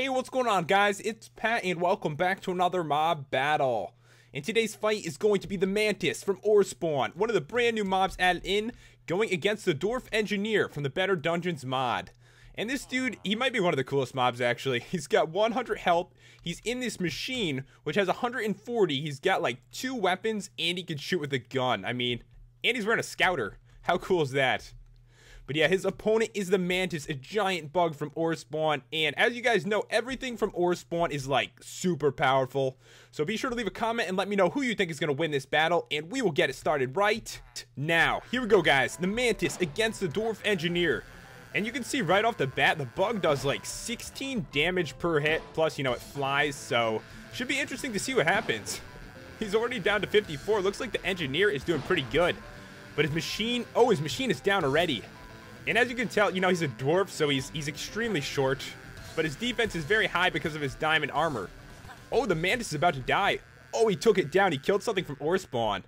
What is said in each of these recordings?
Hey, what's going on, guys? It's Pat, and welcome back to another mob battle. And today's fight is going to be the Mantis from Ore Spawn, one of the brand new mobs added in, going against the Dwarf Engineer from the Better Dungeons mod. And this dude, he might be one of the coolest mobs, actually. He's got 100 health, he's in this machine, which has 140, he's got like two weapons, and he can shoot with a gun. I mean, and he's wearing a scouter. How cool is that? But yeah, his opponent is the Mantis, a giant bug from Ore Spawn. And as you guys know, everything from Ore Spawn is like super powerful. So be sure to leave a comment and let me know who you think is going to win this battle. And we will get it started right now. Here we go, guys. The Mantis against the Dwarf Engineer. And you can see right off the bat, the bug does like 16 damage per hit. Plus, you know, it flies. So should be interesting to see what happens. He's already down to 54. Looks like the engineer is doing pretty good. But his machine, oh, his machine is down already. And as you can tell, you know, he's a dwarf, so he's he's extremely short. But his defense is very high because of his diamond armor. Oh, the mantis is about to die. Oh, he took it down. He killed something from ore spawn.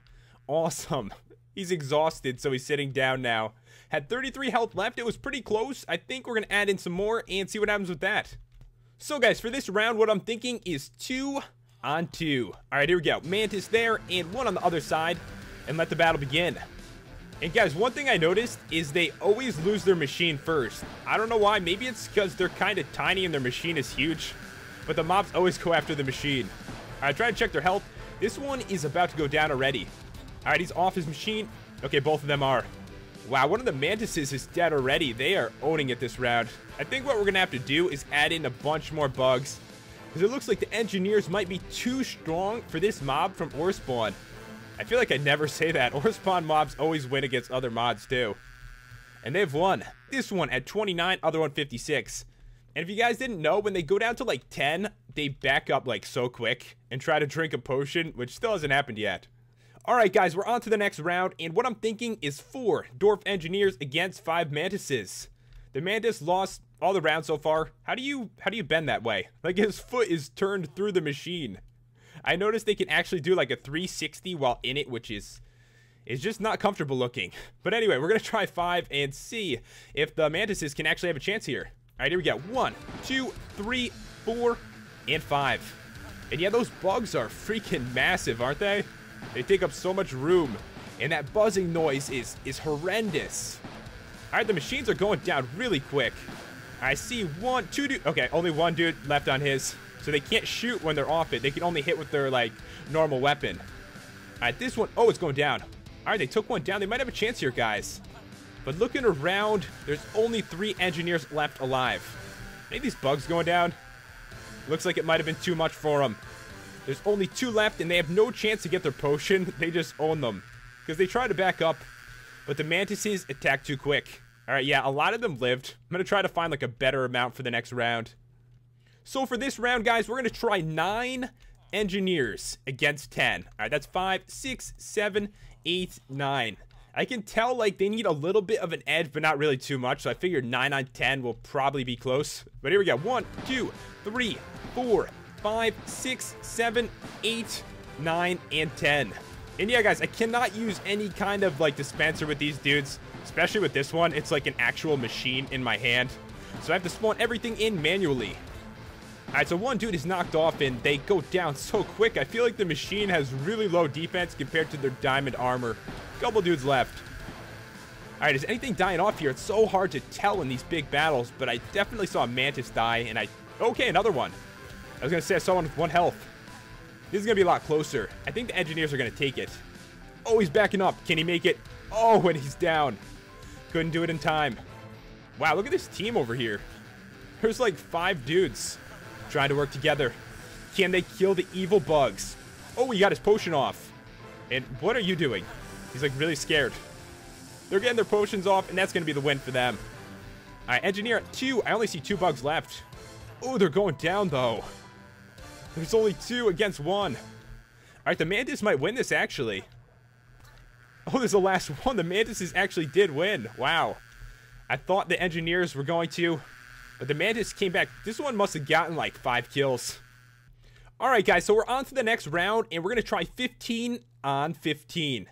Awesome. He's exhausted, so he's sitting down now. Had 33 health left. It was pretty close. I think we're going to add in some more and see what happens with that. So, guys, for this round, what I'm thinking is two on two. All right, here we go. Mantis there and one on the other side. And let the battle begin. And guys, one thing I noticed is they always lose their machine first. I don't know why. Maybe it's because they're kind of tiny and their machine is huge. But the mobs always go after the machine. I try to check their health. This one is about to go down already. All right, he's off his machine. Okay, both of them are. Wow, one of the mantises is dead already. They are owning it this round. I think what we're going to have to do is add in a bunch more bugs. Because it looks like the engineers might be too strong for this mob from Ore Spawn. I feel like I never say that. Ore spawn mobs always win against other mods too. And they've won. This one at 29, other one 56. And if you guys didn't know, when they go down to like 10, they back up like so quick and try to drink a potion, which still hasn't happened yet. Alright guys, we're on to the next round, and what I'm thinking is four Dwarf Engineers against five Mantises. The Mantis lost all the rounds so far. How do you how do you bend that way? Like his foot is turned through the machine. I noticed they can actually do like a 360 while in it, which is is just not comfortable looking. But anyway, we're going to try five and see if the mantises can actually have a chance here. All right, here we go. One, two, three, four, and five. And yeah, those bugs are freaking massive, aren't they? They take up so much room. And that buzzing noise is, is horrendous. All right, the machines are going down really quick. I see one, two dude. Okay, only one dude left on his. So they can't shoot when they're off it. They can only hit with their, like, normal weapon. All right, this one, oh, it's going down. All right, they took one down. They might have a chance here, guys. But looking around, there's only three engineers left alive. Maybe these bugs going down. Looks like it might have been too much for them. There's only two left, and they have no chance to get their potion. They just own them. Because they try to back up, but the mantises attack too quick. All right, yeah, a lot of them lived. I'm going to try to find, like, a better amount for the next round. So for this round, guys, we're going to try nine engineers against 10. All right, that's five, six, seven, eight, nine. I can tell, like, they need a little bit of an edge, but not really too much. So I figured 9 on 10 will probably be close. But here we go. One, two, three, four, five, six, seven, eight, nine, and 10. And yeah, guys, I cannot use any kind of, like, dispenser with these dudes. Especially with this one. It's like an actual machine in my hand. So I have to spawn everything in manually. Alright, so one dude is knocked off and they go down so quick. I feel like the machine has really low defense compared to their diamond armor. Couple dudes left. Alright, is anything dying off here? It's so hard to tell in these big battles, but I definitely saw a Mantis die, and I... Okay, another one. I was going to say I saw one with one health. This is going to be a lot closer. I think the engineers are going to take it. Oh, he's backing up. Can he make it? Oh, and he's down. Couldn't do it in time. Wow, look at this team over here. There's like five dudes trying to work together. Can they kill the evil bugs? Oh, he got his potion off. And what are you doing? He's like really scared. They're getting their potions off, and that's going to be the win for them. All right, engineer two. I only see two bugs left. Oh, they're going down, though. There's only two against one. All right, the Mantis might win this, actually. Oh, there's the last one. The Mantises actually did win. Wow. I thought the engineers were going to, but the Mantis came back. This one must have gotten like five kills. Alright guys, so we're on to the next round, and we're going to try 15 on 15.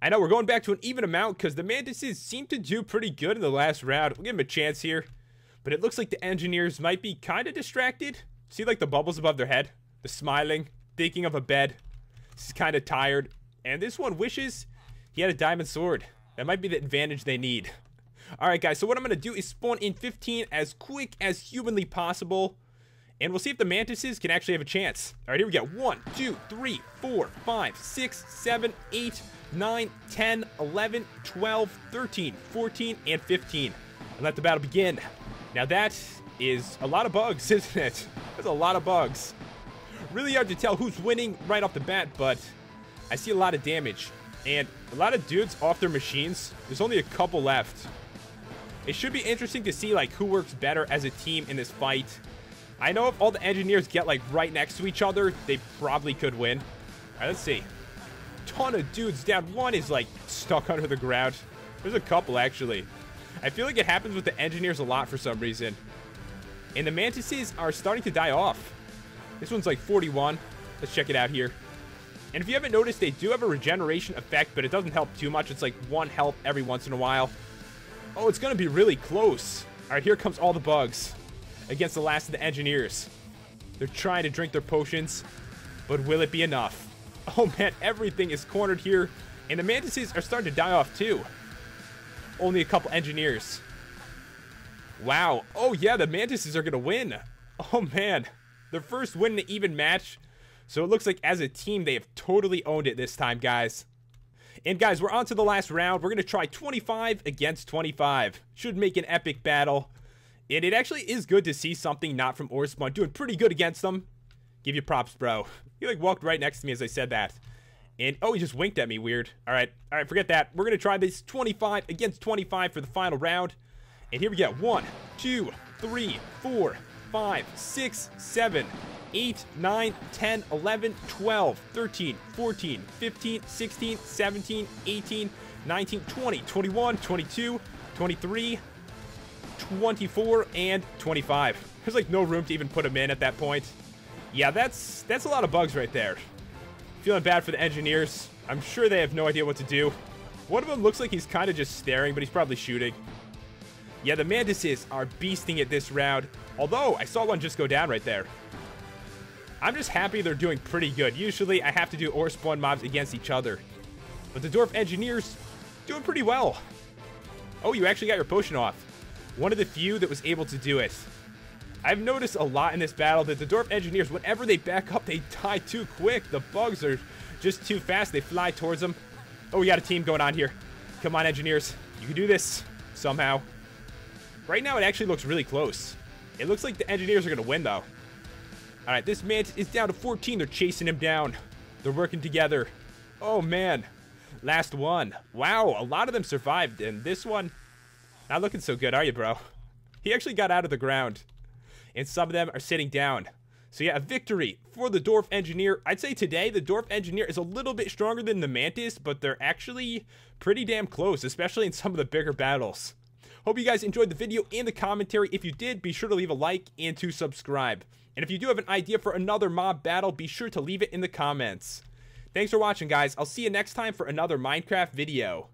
I know, we're going back to an even amount, because the Mantises seem to do pretty good in the last round. We'll give them a chance here. But it looks like the engineers might be kind of distracted. See like the bubbles above their head? The smiling, thinking of a bed. He's kind of tired. And this one wishes he had a diamond sword. That might be the advantage they need. Alright guys, so what I'm going to do is spawn in 15 as quick as humanly possible. And we'll see if the mantises can actually have a chance. Alright, here we go. 1, 2, 3, 4, 5, 6, 7, 8, 9, 10, 11, 12, 13, 14, and 15. And let the battle begin. Now that is a lot of bugs, isn't it? That's a lot of bugs. Really hard to tell who's winning right off the bat, but I see a lot of damage. And a lot of dudes off their machines. There's only a couple left. It should be interesting to see like who works better as a team in this fight. I know if all the engineers get like right next to each other, they probably could win. All right, let's see. Ton of dudes down. One is like stuck under the ground. There's a couple actually. I feel like it happens with the engineers a lot for some reason. And the mantises are starting to die off. This one's like 41. Let's check it out here. And if you haven't noticed, they do have a regeneration effect, but it doesn't help too much. It's like one health every once in a while. Oh, it's going to be really close. All right, here comes all the bugs against the last of the engineers. They're trying to drink their potions, but will it be enough? Oh man, everything is cornered here, and the mantises are starting to die off too. Only a couple engineers. Wow. Oh yeah, the mantises are going to win. Oh man, their first win in an even match. So it looks like as a team, they have totally owned it this time, guys. And guys, we're on to the last round. We're going to try 25 against 25. Should make an epic battle. And it actually is good to see something not from OreSpawn doing pretty good against them. Give you props, bro. He like walked right next to me as I said that. And, oh, he just winked at me, weird. All right, all right, forget that. We're going to try this 25 against 25 for the final round. And here we go. One, two, three, four, five, six, seven, 8, 9, 10, 11, 12, 13, 14, 15, 16, 17, 18, 19, 20, 21, 22, 23, 24, and 25. There's like no room to even put them in at that point. Yeah, that's that's a lot of bugs right there. Feeling bad for the engineers. I'm sure they have no idea what to do. One of them looks like he's kind of just staring, but he's probably shooting. Yeah, the Mantises are beasting it this round. Although, I saw one just go down right there. I'm just happy they're doing pretty good. Usually, I have to do ore spawn mobs against each other. But the Dwarf Engineers doing pretty well. Oh, you actually got your potion off. One of the few that was able to do it. I've noticed a lot in this battle that the Dwarf Engineers, whenever they back up, they die too quick. The bugs are just too fast. They fly towards them. Oh, we got a team going on here. Come on, Engineers. You can do this somehow. Right now, it actually looks really close. It looks like the Engineers are going to win, though. All right, this man is down to 14. They're chasing him down. They're working together. Oh, man. Last one. Wow, a lot of them survived, and this one, not looking so good, are you, bro? He actually got out of the ground and some of them are sitting down. So yeah, a victory for the Dwarf Engineer. I'd say today the Dwarf Engineer is a little bit stronger than the Mantis, but they're actually pretty damn close, especially in some of the bigger battles. Hope you guys enjoyed the video and the commentary. If you did, be sure to leave a like and to subscribe. And if you do have an idea for another mob battle, be sure to leave it in the comments. Thanks for watching, guys. I'll see you next time for another Minecraft video.